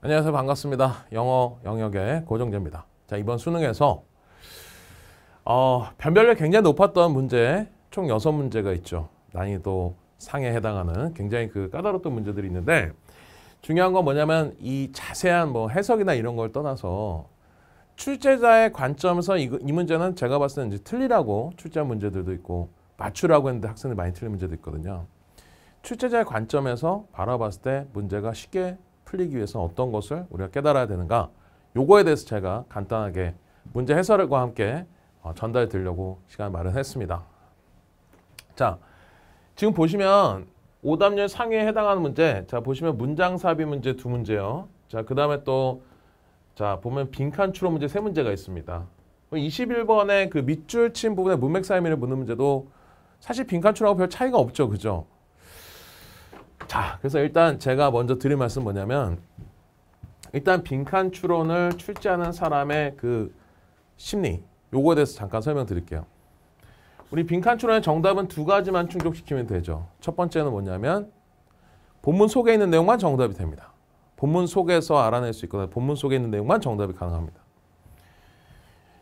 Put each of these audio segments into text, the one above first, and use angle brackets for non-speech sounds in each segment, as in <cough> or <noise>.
안녕하세요. 반갑습니다. 영어 영역의 고정재입니다. 자, 이번 수능에서 어, 변별력 굉장히 높았던 문제 총 6문제가 있죠. 난이도 상에 해당하는 굉장히 그 까다롭던 문제들이 있는데 중요한 건 뭐냐면 이 자세한 뭐 해석이나 이런 걸 떠나서 출제자의 관점에서 이, 이 문제는 제가 봤을 때는 이제 틀리라고 출제한 문제들도 있고 맞추라고 했는데 학생들이 많이 틀린 문제도 있거든요. 출제자의 관점에서 바라봤을 때 문제가 쉽게 풀리기 위해서 어떤 것을 우리가 깨달아야 되는가 요거에 대해서 제가 간단하게 문제 해설과 함께 어, 전달해 드리려고 시간 마련했습니다. 자, 지금 보시면 오답률 상위에 해당하는 문제 자 보시면 문장 삽입 문제 두 문제요. 자, 그 다음에 또 자, 보면 빈칸 추론 문제 세 문제가 있습니다. 21번의 그 밑줄 친 부분에 문맥 사이미를 묻는 문제도 사실 빈칸 추론하고 별 차이가 없죠. 그죠? 자, 그래서 일단 제가 먼저 드릴 말씀 뭐냐면 일단 빈칸 추론을 출제하는 사람의 그 심리 요거에 대해서 잠깐 설명드릴게요. 우리 빈칸 추론의 정답은 두 가지만 충족시키면 되죠. 첫 번째는 뭐냐면 본문 속에 있는 내용만 정답이 됩니다. 본문 속에서 알아낼 수 있거나 본문 속에 있는 내용만 정답이 가능합니다.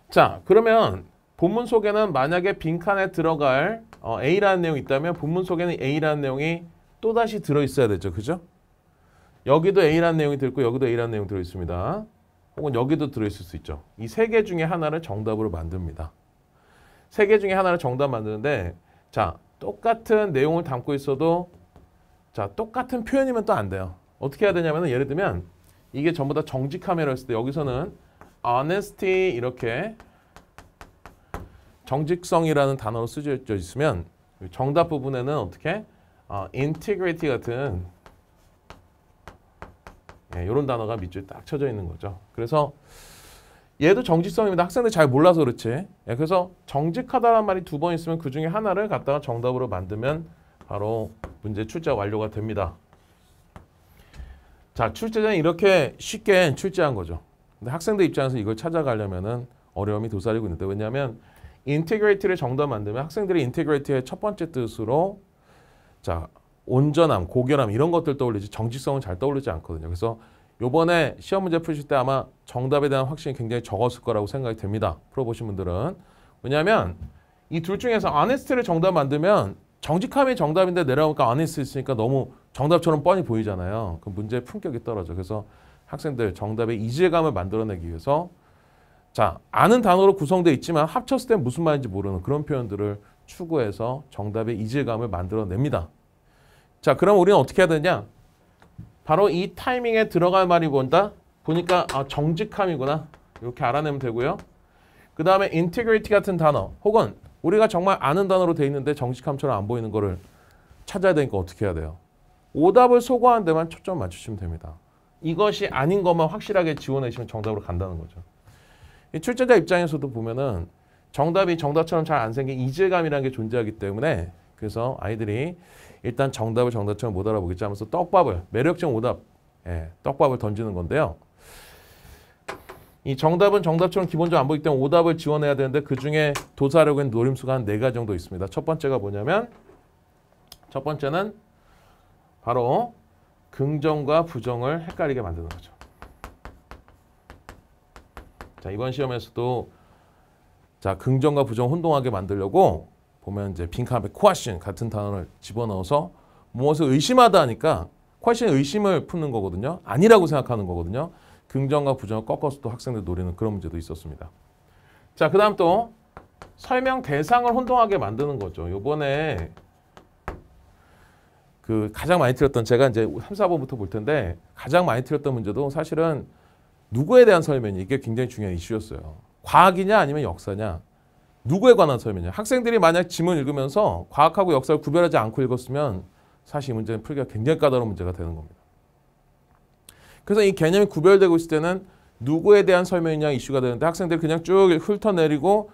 자, 그러면 본문 속에는 만약에 빈칸에 들어갈 어, A라는 내용이 있다면 본문 속에는 A라는 내용이 또다시 들어있어야 되죠. 그죠? 여기도 A라는 내용이 들고 여기도 A라는 내용이 들어있습니다. 혹은 여기도 들어있을 수 있죠. 이 세 개 중에 하나를 정답으로 만듭니다. 세 개 중에 하나를 정답 만드는데 자 똑같은 내용을 담고 있어도 자 똑같은 표현이면 또 안 돼요. 어떻게 해야 되냐면 예를 들면 이게 전부 다 정직함이라고 했을 때 여기서는 honesty 이렇게 정직성이라는 단어로 쓰여져 있으면 정답 부분에는 어떻게 어, integrity 같은 예, 이런 단어가 밑줄에 딱 쳐져 있는 거죠. 그래서 얘도 정직성입니다. 학생들 잘 몰라서 그렇지. 예, 그래서 정직하다는 말이 두 번 있으면 그 중에 하나를 갖다가 정답으로 만들면 바로 문제 출제 완료가 됩니다. 자, 출제자는 이렇게 쉽게 출제한 거죠. 근데 학생들 입장에서 이걸 찾아가려면은 어려움이 도사리고 있는데 왜냐하면 integrity를 정답 만들면 학생들이 integrity의 첫 번째 뜻으로 자 온전함, 고결함 이런 것들 떠올리지 정직성은 잘 떠올리지 않거든요. 그래서 요번에 시험 문제 푸실 때 아마 정답에 대한 확신이 굉장히 적었을 거라고 생각이 됩니다. 풀어보신 분들은. 왜냐하면 이 둘 중에서 아네스트를 정답 만들면 정직함이 정답인데 내려오니까 아네스트 있으니까 너무 정답처럼 뻔히 보이잖아요. 그 문제의 품격이 떨어져. 그래서 학생들 정답의 이질감을 만들어내기 위해서 자 아는 단어로 구성되어 있지만 합쳤을 때 무슨 말인지 모르는 그런 표현들을 추구해서 정답의 이질감을 만들어냅니다. 자, 그럼 우리는 어떻게 해야 되냐? 바로 이 타이밍에 들어갈 말이 뭔다? 보니까 아, 정직함이구나. 이렇게 알아내면 되고요. 그 다음에 integrity 같은 단어 혹은 우리가 정말 아는 단어로 돼 있는데 정직함처럼 안 보이는 거를 찾아야 되니까 어떻게 해야 돼요? 오답을 소거하는 데만 초점 맞추시면 됩니다. 이것이 아닌 것만 확실하게 지원해주시면 정답으로 간다는 거죠. 이 출제자 입장에서도 보면은 정답이 정답처럼 잘 안 생긴 이질감이라는 게 존재하기 때문에 그래서 아이들이 일단 정답을 정답처럼 못 알아보겠지 하면서 떡밥을 매력적 오답 예, 떡밥을 던지는 건데요. 이 정답은 정답처럼 기본적으로 안 보이기 때문에 오답을 지원해야 되는데 그중에 하는 노림수가 한 네 가지 정도 있습니다. 첫 번째가 뭐냐면 첫 번째는 바로 긍정과 부정을 헷갈리게 만드는 거죠. 자 이번 시험에서도 자 긍정과 부정 혼동하게 만들려고 보면 이제 빈칸에 question 같은 단어를 집어넣어서 무엇을 의심하다 하니까 question 의심을 푸는 거거든요. 아니라고 생각하는 거거든요. 긍정과 부정을 꺾어서 또 학생들 노리는 그런 문제도 있었습니다. 자, 그 다음 또 설명 대상을 혼동하게 만드는 거죠. 요번에 그 가장 많이 틀렸던 제가 이제 3, 4번부터 볼 텐데 가장 많이 틀렸던 문제도 사실은 누구에 대한 설명이 이게 굉장히 중요한 이슈였어요. 과학이냐 아니면 역사냐. 누구에 관한 설명이냐. 학생들이 만약 지문 읽으면서 과학하고 역사를 구별하지 않고 읽었으면 사실 이 문제는 풀기가 굉장히 까다로운 문제가 되는 겁니다. 그래서 이 개념이 구별되고 있을 때는 누구에 대한 설명이냐 이슈가 되는데 학생들이 그냥 쭉 훑어내리고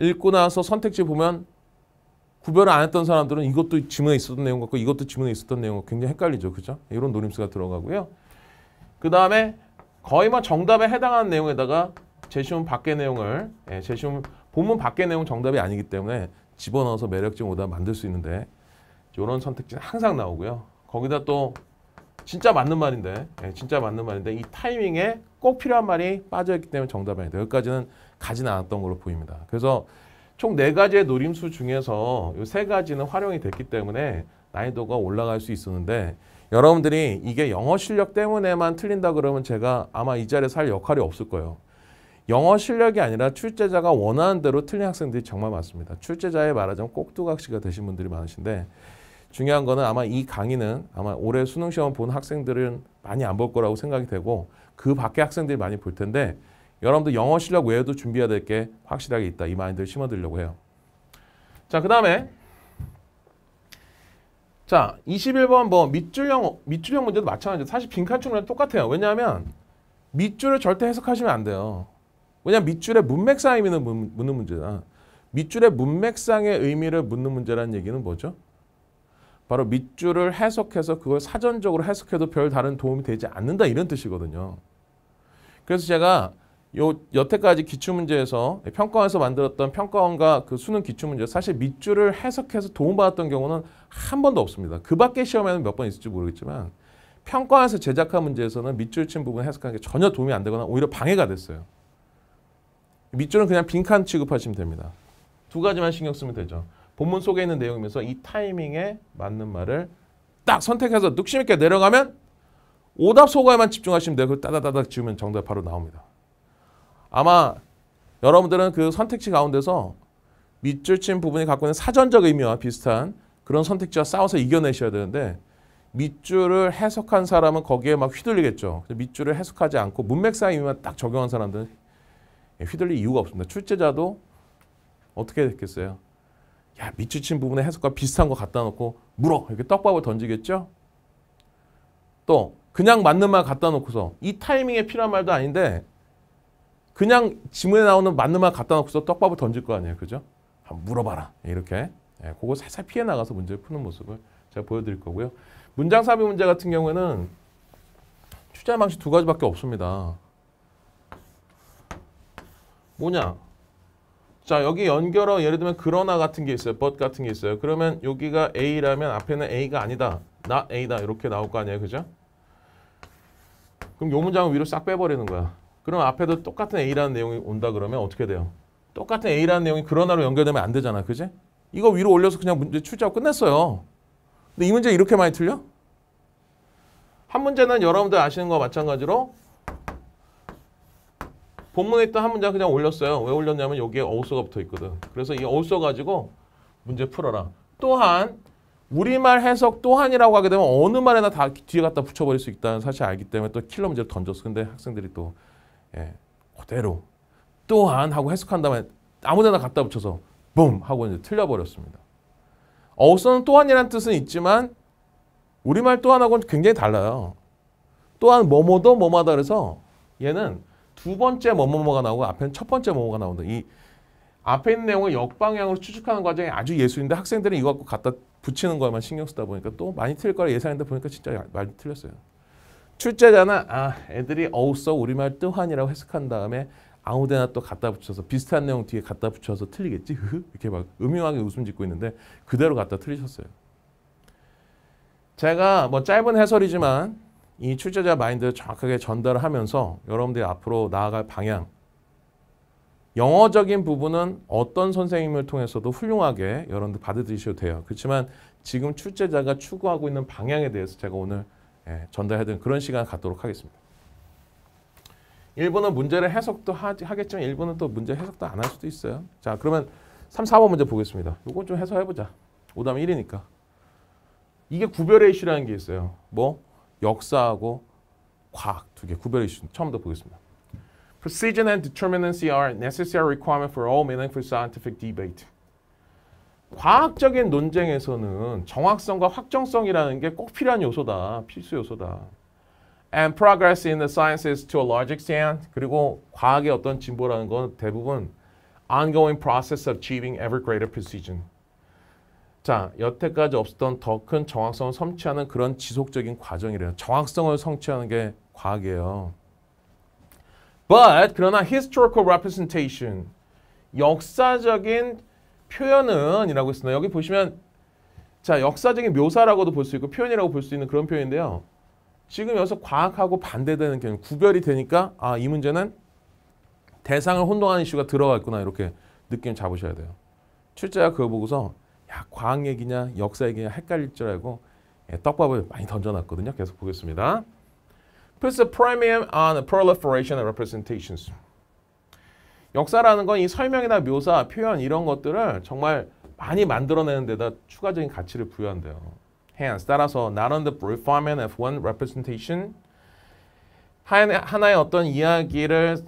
읽고 나서 선택지 보면 구별을 안 했던 사람들은 이것도 지문에 있었던 내용 같고 이것도 지문에 있었던 내용 같고 굉장히 헷갈리죠. 그죠? 이런 노림수가 들어가고요. 그 다음에 거의 뭐 정답에 해당하는 내용에다가 제시문 밖의 내용을 예, 제시문 본문 밖의 내용 정답이 아니기 때문에 집어넣어서 매력적 오답 만들 수 있는데 이런 선택지는 항상 나오고요. 거기다 또 진짜 맞는 말인데, 예, 진짜 맞는 말인데 이 타이밍에 꼭 필요한 말이 빠져있기 때문에 정답이 아니다. 여기까지는 가지는 않았던 걸로 보입니다. 그래서 총 네 가지의 노림수 중에서 이 세 가지는 활용이 됐기 때문에 난이도가 올라갈 수 있었는데 여러분들이 이게 영어 실력 때문에만 틀린다 그러면 제가 아마 이 자리에서 할 역할이 없을 거예요. 영어 실력이 아니라 출제자가 원하는 대로 틀린 학생들이 정말 많습니다. 출제자의 말하자면 꼭두각시가 되신 분들이 많으신데 중요한 거는 아마 이 강의는 아마 올해 수능 시험 본 학생들은 많이 안 볼 거라고 생각이 되고 그 밖에 학생들이 많이 볼 텐데 여러분들 영어 실력 외에도 준비해야 될 게 확실하게 있다. 이 마인드를 심어드리려고 해요. 자, 그 다음에 자, 21번 뭐 밑줄형 밑줄형 문제도 마찬가지죠. 사실 빈칸충이랑 똑같아요. 왜냐하면 밑줄을 절대 해석하시면 안 돼요. 왜냐하면 밑줄의 문맥상 의미는 묻는 문제다. 밑줄의 문맥상의 의미를 묻는 문제라는 얘기는 뭐죠? 바로 밑줄을 해석해서 그걸 사전적으로 해석해도 별 다른 도움이 되지 않는다 이런 뜻이거든요. 그래서 제가 요 여태까지 기출문제에서 평가원에서 만들었던 평가원과 그 수능 기출문제 사실 밑줄을 해석해서 도움받았던 경우는 한 번도 없습니다. 그 밖에 시험에는 몇 번 있을지 모르겠지만 평가원에서 제작한 문제에서는 밑줄 친 부분 해석하는 게 전혀 도움이 안 되거나 오히려 방해가 됐어요. 밑줄은 그냥 빈칸 취급하시면 됩니다. 두 가지만 신경 쓰면 되죠. 본문 속에 있는 내용이면서 이 타이밍에 맞는 말을 딱 선택해서 늑심 있게 내려가면 오답 소가에만 집중하시면 돼요. 그 따다다닥 지우면 정답 바로 나옵니다. 아마 여러분들은 그 선택지 가운데서 밑줄 친 부분이 갖고 있는 사전적 의미와 비슷한 그런 선택지와 싸워서 이겨내셔야 되는데 밑줄을 해석한 사람은 거기에 막 휘둘리겠죠. 밑줄을 해석하지 않고 문맥상 의미만 딱 적용한 사람들은 휘둘릴 이유가 없습니다. 출제자도 어떻게 됐겠어요? 야 밑줄 친 부분의 해석과 비슷한 거 갖다 놓고 물어 이렇게 떡밥을 던지겠죠? 또 그냥 맞는 말 갖다 놓고서 이 타이밍에 필요한 말도 아닌데 그냥 지문에 나오는 맞는 말 갖다 놓고서 떡밥을 던질 거 아니에요. 그죠? 한번 물어봐라. 이렇게. 예, 그거 살살 피해 나가서 문제를 푸는 모습을 제가 보여드릴 거고요. 문장삽입 문제 같은 경우에는 출제 방식 두 가지밖에 없습니다. 뭐냐? 자 여기 연결어 예를 들면 그러나 같은 게 있어요. but 같은 게 있어요. 그러면 여기가 A라면 앞에는 A가 아니다. not A다. 이렇게 나올 거 아니에요. 그죠? 그럼 요 문장은 위로 싹 빼버리는 거야. 그럼 앞에도 똑같은 A라는 내용이 온다 그러면 어떻게 돼요? 똑같은 A라는 내용이 그러나로 연결되면 안 되잖아. 그지? 이거 위로 올려서 그냥 문제 출제하고 끝냈어요. 근데 이 문제 이렇게 많이 틀려? 한 문제는 여러분들 아시는 거와 마찬가지로 본문에 있던 한 문장 그냥 올렸어요. 왜 올렸냐면 여기에 어우서가 붙어 있거든. 그래서 이 어우서 가지고 문제 풀어라. 또한 우리말 해석 또한이라고 하게 되면 어느 말에나 다 뒤에 갖다 붙여버릴 수 있다는 사실 알기 때문에 또 킬러 문제를 던졌어. 근데 학생들이 또 예, 그대로 또한 하고 해석한 다음에 아무데나 갖다 붙여서 붐 하고 이제 틀려버렸습니다. 어우서는 또한이라는 뜻은 있지만 우리말 또한하고는 굉장히 달라요. 또한 뭐뭐도 뭐마다 그래서 얘는 두 번째 뭐뭐뭐가 나오고 앞에는 첫 번째 뭐뭐가 나온다. 이 앞에 있는 내용을 역방향으로 추측하는 과정이 아주 예술인데 학생들은 이거 갖고 갖다 붙이는 거에만 신경 쓰다 보니까 또 많이 틀릴 거라 예상했는데 보니까 진짜 많이 틀렸어요. 출제자는 아 애들이 어우써 우리말 뜨환이라고 해석한 다음에 아무데나 또 갖다 붙여서 비슷한 내용 뒤에 갖다 붙여서 틀리겠지 <laughs> 이렇게 막 음흉하게 웃음 짓고 있는데 그대로 갖다 틀리셨어요. 제가 뭐 짧은 해설이지만 이 출제자 마인드를 정확하게 전달을 하면서 여러분들이 앞으로 나아갈 방향 영어적인 부분은 어떤 선생님을 통해서도 훌륭하게 여러분들 받아들이셔도 돼요. 그렇지만 지금 출제자가 추구하고 있는 방향에 대해서 제가 오늘 예, 전달해드린 그런 시간을 갖도록 하겠습니다. 일부는 문제를 해석도 하, 하겠지만 일부는 또 문제 해석도 안 할 수도 있어요. 자 그러면 3, 4번 문제 보겠습니다. 이건 좀 해석해보자. 오답 1이니까. 이게 구별의 이슈라는 게 있어요. 뭐? 역사하고 과학 두 개 구별의 이슈 처음부터 보겠습니다. Precision and determinacy are necessary requirement for all meaningful scientific debate. 과학적인 논쟁에서는 정확성과 확정성이라는 게 꼭 필요한 요소다. 필수 요소다. And progress in the sciences to a large extent. 그리고 과학의 어떤 진보라는 건 대부분 ongoing process of achieving ever greater precision. 자, 여태까지 없었던 더 큰 정확성을 성취하는 그런 지속적인 과정이래요. 정확성을 성취하는 게 과학이에요. But 그러나 historical representation 역사적인 표현은 이라고 했습니다. 여기 보시면 자 역사적인 묘사라고도 볼 수 있고 표현이라고 볼 수 있는 그런 표현인데요. 지금 여기서 과학하고 반대되는 개념 구별이 되니까 아 이 문제는 대상을 혼동하는 이슈가 들어가 있구나 이렇게 느낌 잡으셔야 돼요. 출제가 그거 보고서 야 과학 얘기냐 역사 얘기냐 헷갈릴 줄 알고 예, 떡밥을 많이 던져놨거든요. 계속 보겠습니다. Puts a premium on proliferation of representations. 역사라는 건 이 설명이나 묘사, 표현 이런 것들을 정말 많이 만들어내는 데다 추가적인 가치를 부여한대요. Hence, 따라서 not on the refinement of one representation 하나의 어떤 이야기를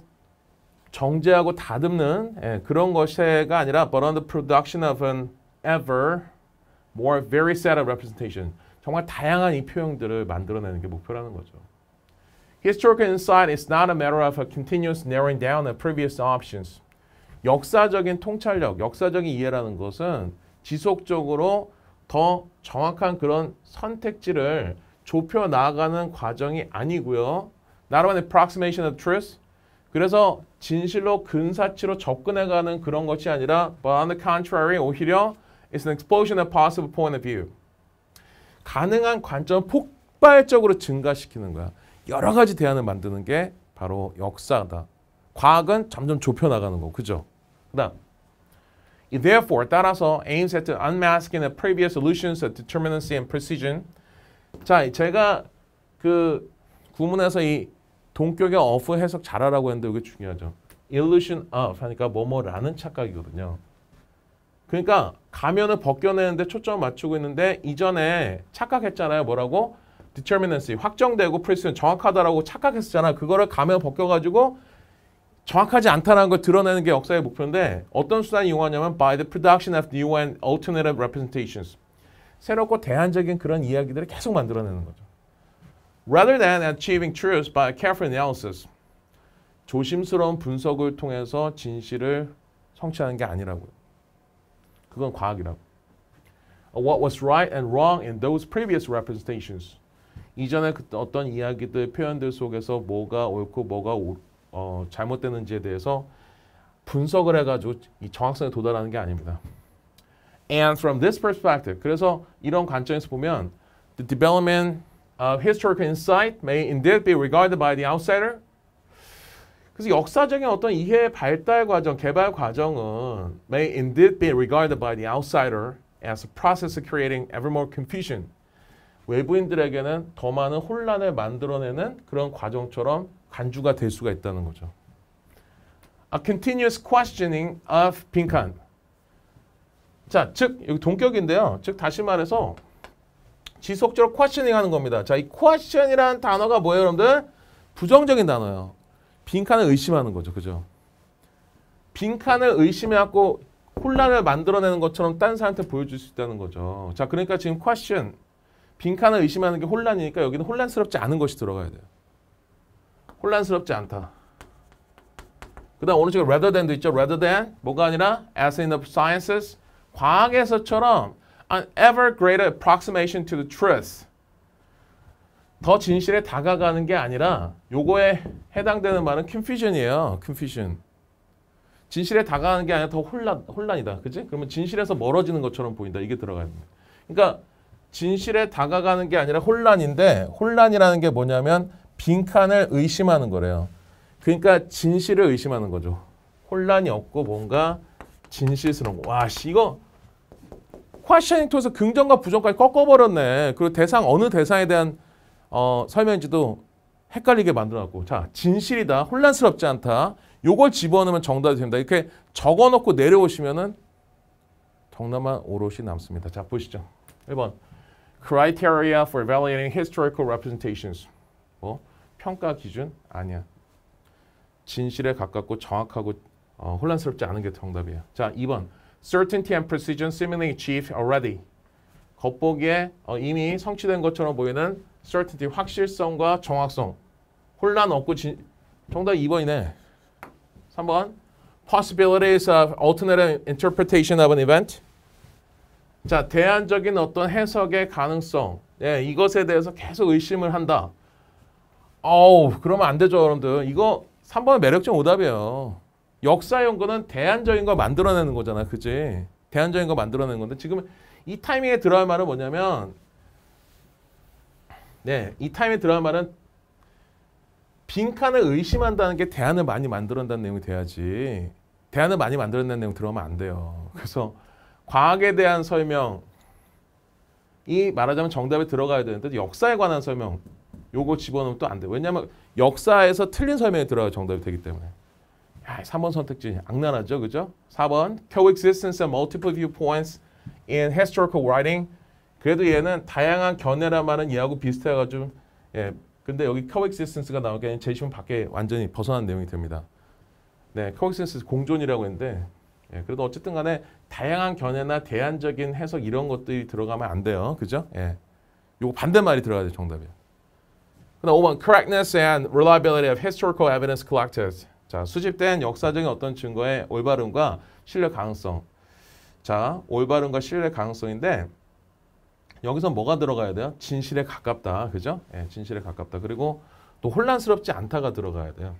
정제하고 다듬는 예, 그런 것이 아니라 but on the production of an ever more varied set of representation 정말 다양한 이 표현들을 만들어내는 게 목표라는 거죠. Historical insight is not a matter of a continuous narrowing down of previous options. 역사적인 통찰력, 역사적인 이해라는 것은 지속적으로 더 정확한 그런 선택지를 좁혀 나가는 과정이 아니고요. Not an approximation of truth. 그래서 진실로 근사치로 접근해가는 그런 것이 아니라 but on the contrary 오히려 it's an explosion of possible point of view. 가능한 관점 폭발적으로 증가시키는 거야. 여러 가지 대안을 만드는 게 바로 역사다. 과학은 점점 좁혀 나가는 거, 그죠? 그다음, therefore 따라서 aims at unmasking the previous illusions of determinacy and precision. 자, 제가 그 구문에서 이 동격의 of 해석 잘하라고 했는데 이게 중요하죠. illusion of 하니까 뭐뭐라는 착각이거든요. 그러니까 가면을 벗겨내는데 초점 맞추고 있는데 이전에 착각했잖아요. 뭐라고? determinacy 확정되고 precision 정확하다라고 착각했었잖아. 그거를 가면 벗겨가지고 정확하지 않다는 걸 드러내는 게 역사의 목표인데 어떤 수단을 이용하냐면 by the production of new and alternative representations 새롭고 대안적인 그런 이야기들을 계속 만들어내는 거죠. Rather than achieving truth by careful analysis 조심스러운 분석을 통해서 진실을 성취하는 게 아니라고요. 그건 과학이라고. What was right and wrong in those previous representations 이전에 그 어떤 이야기들, 표현들 속에서 뭐가 옳고 뭐가 오, 어, 잘못되는지에 대해서 분석을 해가지고 이 정확성에 도달하는 게 아닙니다. And from this perspective, 그래서 이런 관점에서 보면 the development of historical insight may indeed be regarded by the outsider. 그래서 역사적인 어떤 이해 발달 과정, 개발 과정은 may indeed be regarded by the outsider as a process creating ever more confusion. 외부인들에게는 더 많은 혼란을 만들어내는 그런 과정처럼 간주가 될 수가 있다는 거죠. A continuous questioning of 빈칸. 자, 즉 여기 동격인데요. 즉 다시 말해서 지속적으로 questioning 하는 겁니다. 자, 이 question이라는 단어가 뭐예요, 여러분들? 부정적인 단어예요. 빈칸을 의심하는 거죠. 그죠? 빈칸을 의심해갖고 혼란을 만들어내는 것처럼 딴 사람한테 보여줄 수 있다는 거죠. 자, 그러니까 지금 question 빈칸을 의심하는 게 혼란이니까 여기는 혼란스럽지 않은 것이 들어가야 돼요. 혼란스럽지 않다. 그 다음 오른쪽에 rather than도 있죠. rather than 뭐가 아니라 as in the sciences 과학에서처럼 an ever greater approximation to the truth 더 진실에 다가가는 게 아니라 요거에 해당되는 말은 confusion이에요. confusion. 진실에 다가가는 게 아니라 더 혼란, 혼란이다. 그지? 그러면 진실에서 멀어지는 것처럼 보인다. 이게 들어가야 됩니다. 그러니까 진실에 다가가는 게 아니라 혼란인데 혼란이라는 게 뭐냐면 빈칸을 의심하는 거래요. 그러니까 진실을 의심하는 거죠. 혼란이 없고 뭔가 진실스러운 거. 와, 씨, 이거 퀘셔닝 통해서 긍정과 부정까지 꺾어버렸네. 그리고 대상 어느 대상에 대한 어, 설명인지도 헷갈리게 만들어놨고. 자 진실이다. 혼란스럽지 않다. 요걸 집어넣으면 정답이 됩니다. 이렇게 적어놓고 내려오시면은 정답만 오롯이 남습니다. 자 보시죠. 1번. Criteria for evaluating historical representations. 뭐? 평가 기준? 아니야. 진실에 가깝고 정확하고 어, 혼란스럽지 않은 게 정답이에요. 자 2번. Certainty and precision seemingly achieved already. 겉보기에 어, 이미 성취된 것처럼 보이는 certainty 확실성과 정확성. 혼란 없고 진, 정답 2번이네. 3번. possibilities of alternative interpretation of an event. 자 대안적인 어떤 해석의 가능성. 예, 이것에 대해서 계속 의심을 한다. 어우 그러면 안 되죠 여러분들. 이거 3번은 매력적 오답이에요. 역사 연구는 대안적인 걸 만들어내는 거잖아 그지? 대안적인 걸 만들어내는 건데 지금 이 타이밍에 들어갈 말은 뭐냐면 네, 이 들어간 말은 빈칸을 의심한다는 게 대안을 많이 만들어낸다는 내용이 돼야지 대안을 많이 만들어낸다는 내용 들어가면 안 돼요. 그래서 과학에 대한 설명 이 말하자면 정답에 들어가야 되는데 역사에 관한 설명 요거 집어넣으면 또 안 돼. 왜냐하면 역사에서 틀린 설명이 들어가 정답이 되기 때문에. 야, 3번 선택지 악랄하죠, 그죠? 4번 coexistence of multiple viewpoints in historical writing. 그래도 얘는 다양한 견해란 말은 얘하고 비슷해가지고 예. 근데 여기 coexistence가 나오게 제시문 밖에 완전히 벗어난 내용이 됩니다. 네, coexistence 공존이라고 했는데 예, 그래도 어쨌든 간에 다양한 견해나 대안적인 해석 이런 것들이 들어가면 안 돼요. 그죠? 예. 요거 반대말이 들어가야 돼, 정답이에요. 그다음 5번 correctness and reliability of historical evidence collected. 자, 수집된 역사적인 어떤 증거의 올바름과 신뢰 가능성. 자, 올바름과 신뢰 가능성인데 여기서 뭐가 들어가야 돼요? 진실에 가깝다. 그죠? 예, 진실에 가깝다. 그리고 또 혼란스럽지 않다가 들어가야 돼요.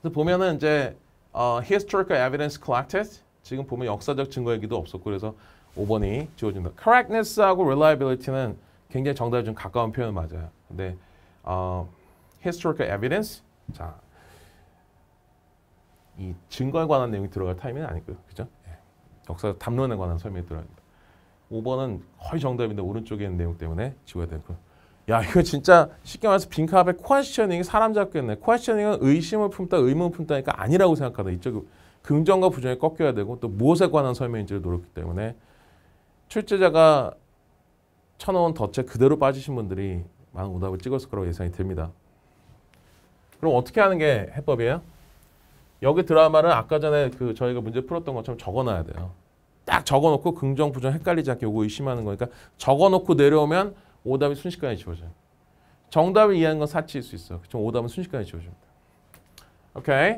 그래서 보면은 이제 어, historical evidence collected 지금 보면 역사적 증거 얘기도 없었고 그래서 5번이 지워진다. correctness하고 reliability는 굉장히 정답에 좀 가까운 표현 맞아요. 근데 어, historical evidence 자, 이 증거에 관한 내용이 들어갈 타임은 아니고요. 그죠? 예. 역사 담론에 관한 설명이 들어갑니다. 5번은 거의 정답인데 오른쪽에 있는 내용 때문에 지워야 되고. 야 이거 진짜 쉽게 말해서 빈칸 앞에 퀘스처닝이 사람 잡겠네. 퀘스처닝은 의심을 품다 의문을 품다니까 아니라고 생각하다. 이쪽 긍정과 부정이 꺾여야 되고 또 무엇에 관한 설명인지를 노렸기 때문에 출제자가 쳐놓은 덫에 그대로 빠지신 분들이 많은 오답을 찍었을 거라고 예상이 됩니다. 그럼 어떻게 하는 게 해법이에요? 여기 드라마는 아까 전에 그 저희가 문제 풀었던 것처럼 적어놔야 돼요. 딱 적어놓고 긍정 부정 헷갈리지 않게 요거 의심하는 거니까 적어놓고 내려오면 오답이 순식간에 지워져요. 정답을 이해하는 건 사치일 수 있어. 그렇죠? 오답은 순식간에 지워집니다. 오케이.